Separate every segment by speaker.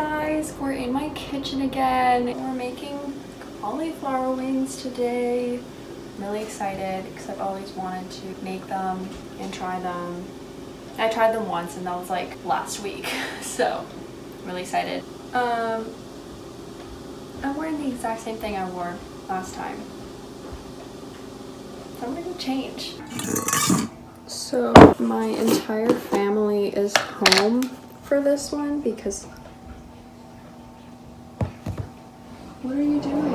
Speaker 1: guys, we're in my kitchen again. We're making cauliflower wings today. I'm really excited because I've always wanted to make them and try them. I tried them once and that was like last week, so I'm really excited. Um, I'm wearing the exact same thing I wore last time. So I'm gonna change. So my entire family is home for this one because what are you doing?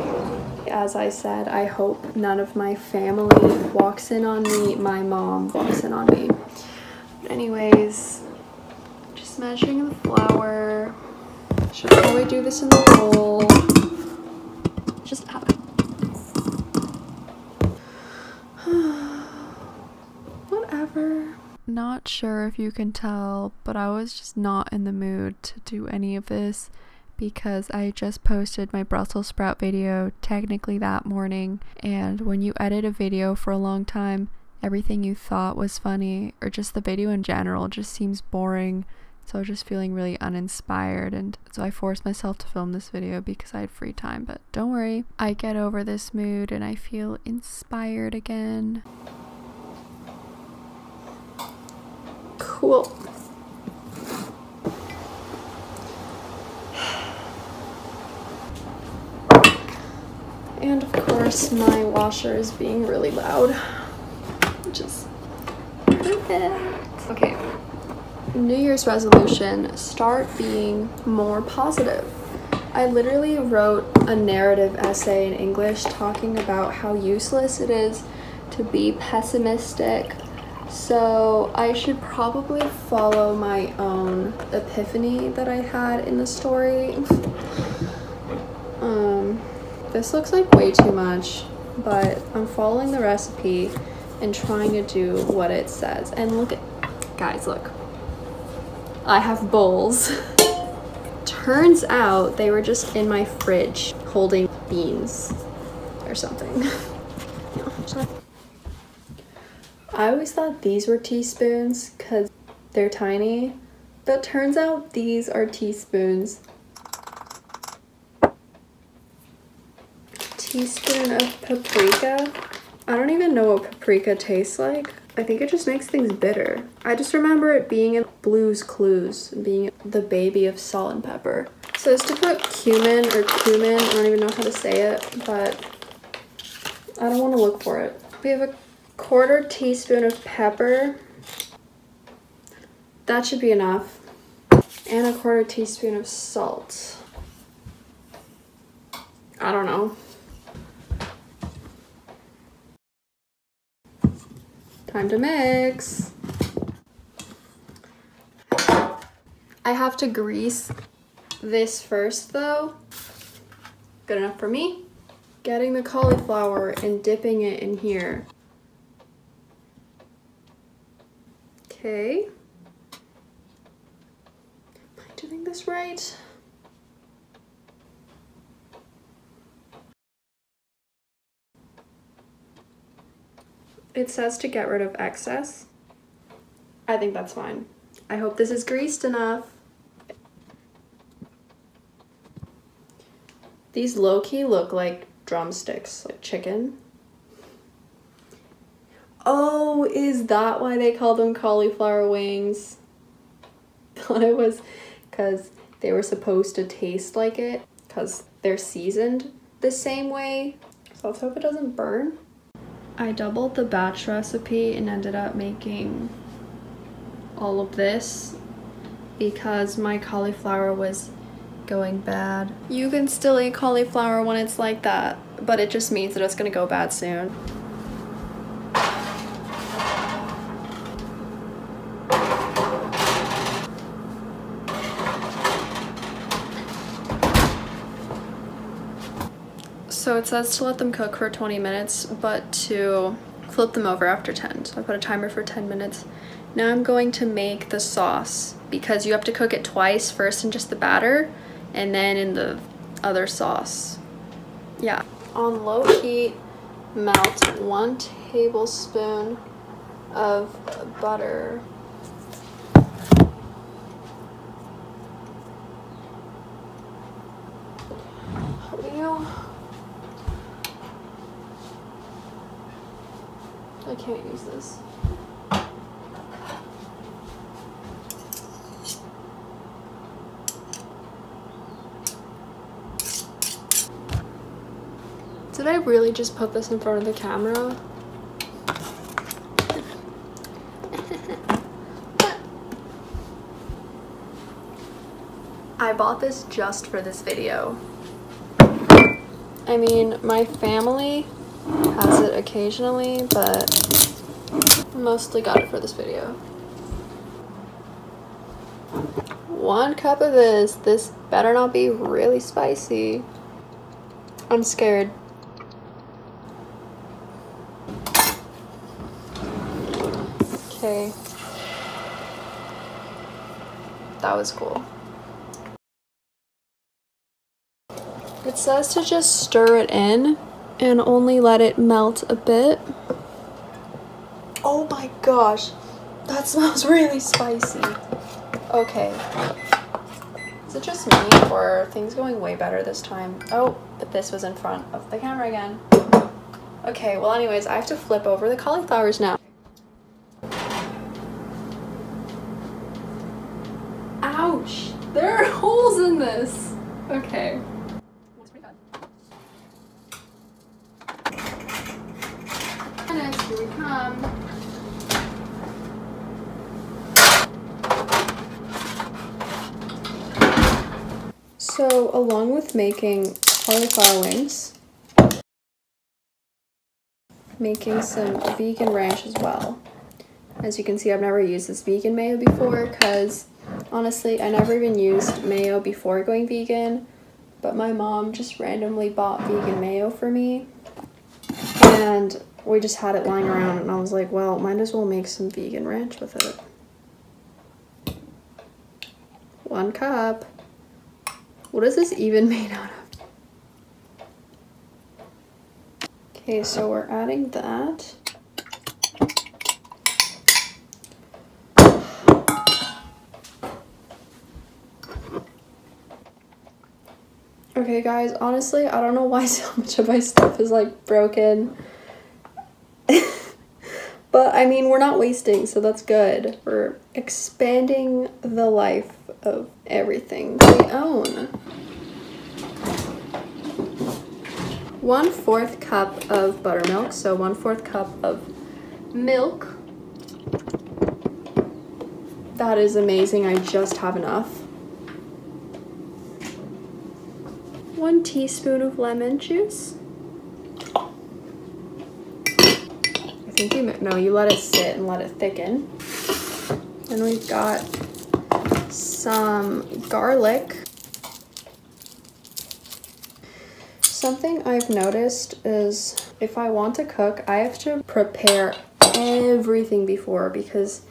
Speaker 1: As I said, I hope none of my family walks in on me. My mom walks in on me. But anyways, just measuring the flour. Should probably do this in the bowl. Just have. Whatever. Not sure if you can tell, but I was just not in the mood to do any of this because I just posted my Brussels sprout video technically that morning. And when you edit a video for a long time, everything you thought was funny, or just the video in general, just seems boring. So I was just feeling really uninspired, and so I forced myself to film this video because I had free time. But don't worry, I get over this mood and I feel inspired again. Cool. And of course, my washer is being really loud, which is perfect. Okay, New Year's resolution start being more positive. I literally wrote a narrative essay in English talking about how useless it is to be pessimistic. So I should probably follow my own epiphany that I had in the story. um, this looks like way too much, but I'm following the recipe and trying to do what it says. And look at, guys, look. I have bowls. Turns out they were just in my fridge holding beans or something. I always thought these were teaspoons because they're tiny, but turns out these are teaspoons. Teaspoon of paprika. I don't even know what paprika tastes like. I think it just makes things bitter. I just remember it being in Blue's Clues, being the baby of salt and pepper. So it's to put cumin or cumin, I don't even know how to say it, but I don't want to look for it. We have a quarter teaspoon of pepper. That should be enough. And a quarter teaspoon of salt. I don't know. Time to mix. I have to grease this first though. Good enough for me. Getting the cauliflower and dipping it in here. Okay. Am I doing this right? It says to get rid of excess. I think that's fine. I hope this is greased enough. These low-key look like drumsticks, like chicken. Oh, is that why they call them cauliflower wings? Thought it was because they were supposed to taste like it because they're seasoned the same way. So let's hope it doesn't burn. I doubled the batch recipe and ended up making all of this because my cauliflower was going bad. You can still eat cauliflower when it's like that, but it just means that it's gonna go bad soon. It says to let them cook for 20 minutes, but to flip them over after 10. So I put a timer for 10 minutes. Now I'm going to make the sauce because you have to cook it twice, first in just the batter and then in the other sauce. Yeah. On low heat, melt one tablespoon of butter. Wheel. I can't use this. Did I really just put this in front of the camera? I bought this just for this video. I mean, my family has it occasionally, but mostly got it for this video. One cup of this. This better not be really spicy. I'm scared. Okay. That was cool. It says to just stir it in and only let it melt a bit. Oh my gosh, that smells really spicy. Okay. Is it just me or are things going way better this time? Oh, but this was in front of the camera again. Okay, well anyways, I have to flip over the cauliflowers now. Ouch! There are holes in this! Okay. Come. So, along with making cauliflower wings, making some vegan ranch as well. As you can see, I've never used this vegan mayo before because honestly, I never even used mayo before going vegan, but my mom just randomly bought vegan mayo for me and we just had it lying around and I was like, well, might as well make some vegan ranch with it. One cup. What is this even made out of? Okay, so we're adding that. Okay guys, honestly, I don't know why so much of my stuff is like broken. But I mean, we're not wasting, so that's good. We're expanding the life of everything we own. One fourth cup of buttermilk, so one fourth cup of milk. That is amazing, I just have enough. One teaspoon of lemon juice. Think you, no, you let it sit and let it thicken. Then we've got some garlic. Something I've noticed is if I want to cook, I have to prepare everything before because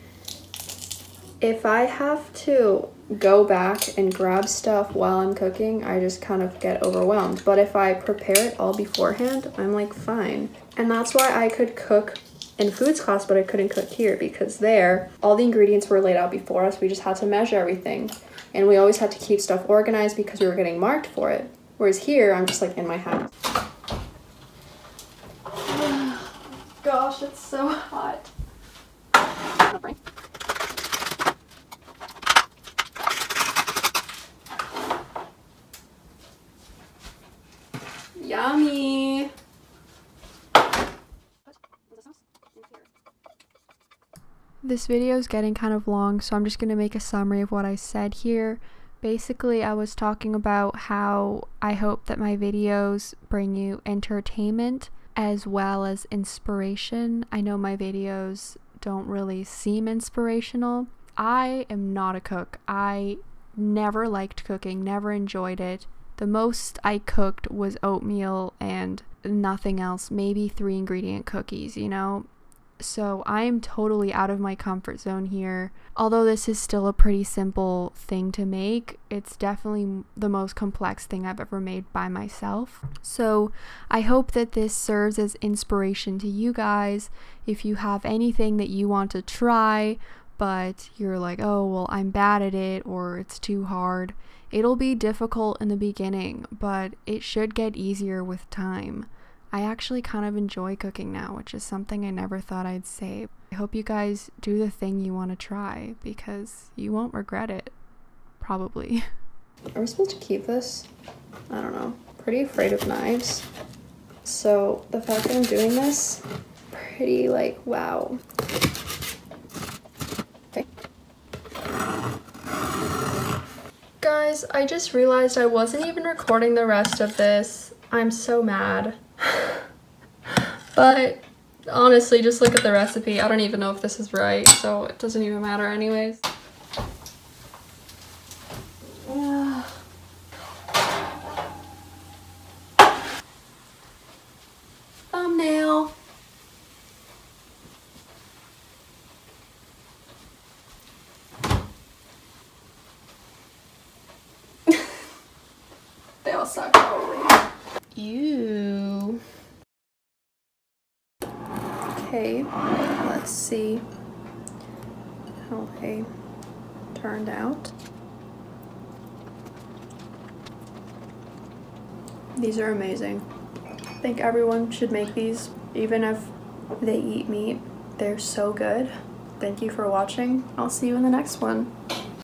Speaker 1: if I have to go back and grab stuff while I'm cooking, I just kind of get overwhelmed. But if I prepare it all beforehand, I'm like fine. And that's why I could cook in foods class, but I couldn't cook here because there, all the ingredients were laid out before us. We just had to measure everything. And we always had to keep stuff organized because we were getting marked for it. Whereas here, I'm just like in my house. Gosh, it's so hot. Yummy. This video is getting kind of long, so I'm just going to make a summary of what I said here. Basically, I was talking about how I hope that my videos bring you entertainment as well as inspiration. I know my videos don't really seem inspirational. I am not a cook. I never liked cooking, never enjoyed it. The most I cooked was oatmeal and nothing else, maybe three ingredient cookies, you know? So I am totally out of my comfort zone here. Although this is still a pretty simple thing to make, it's definitely the most complex thing I've ever made by myself. So I hope that this serves as inspiration to you guys. If you have anything that you want to try, but you're like, oh, well, I'm bad at it or it's too hard. It'll be difficult in the beginning, but it should get easier with time. I actually kind of enjoy cooking now, which is something I never thought I'd say. I hope you guys do the thing you want to try because you won't regret it. Probably. Are we supposed to keep this? I don't know. Pretty afraid of knives. So the fact that I'm doing this, pretty like, wow. Okay. Guys, I just realized I wasn't even recording the rest of this. I'm so mad. But honestly, just look at the recipe. I don't even know if this is right, so it doesn't even matter anyways. Thumbnail. they all suck. Ew. Okay, let's see how they turned out. These are amazing. I think everyone should make these, even if they eat meat. They're so good. Thank you for watching. I'll see you in the next one.